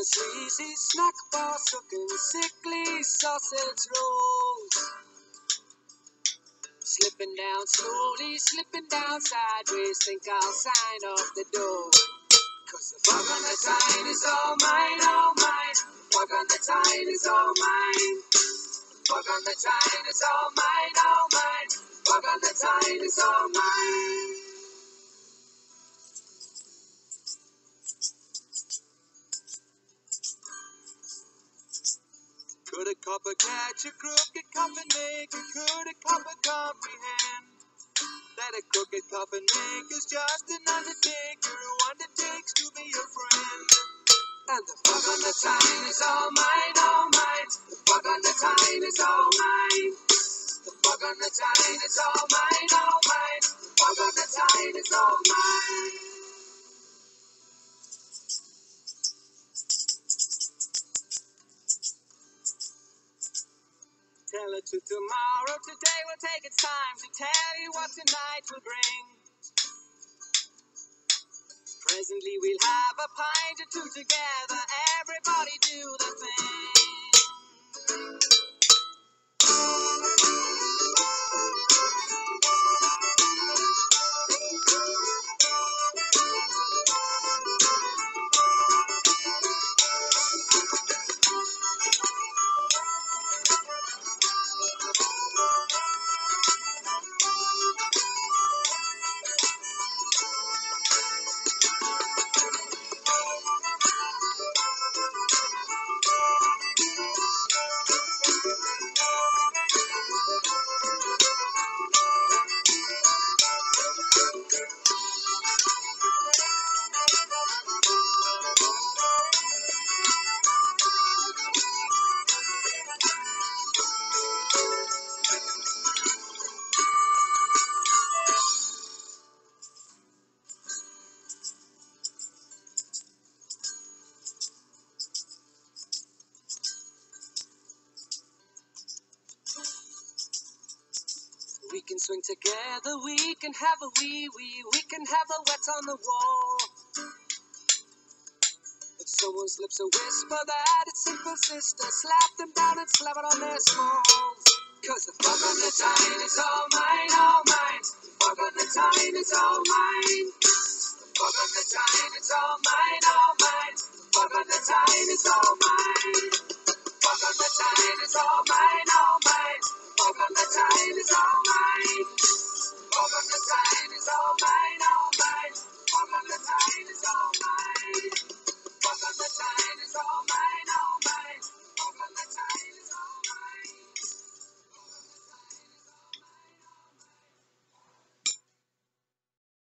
the sleazy snack bar, sucking sickly sausage rolls. Slipping down slowly, slipping down sideways, think I'll sign off the door. Cause the bug on the tine is all mine, all mine. The bug on the tine is all mine. The bug on the tine is all mine, all mine. The bug on the tine is all mine. Could a copper catch a crooked copper naked? Could a copper comprehend that a crooked copper is just an undertaker who undertakes to be a friend? And the bug on the time is all mine, all mine. The bug on the time is all mine. The bug on the time is all mine, all mine. The bug on the time is all mine. To tomorrow. Today will take its time to tell you what tonight will bring. Presently we'll have a pint or two together. Everybody do the We can swing together, we can have a wee wee, we can have a wet on the wall. If someone slips a whisper that it's simple sister, slap them down and slap it on their smalls. Cause the fuck on the time is all mine, all mine. The fuck on the time is all mine. Fuck on the time is all mine, all mine. Fuck on the time is all mine. Fuck on the time is all mine, all mine. All on the time is all mine.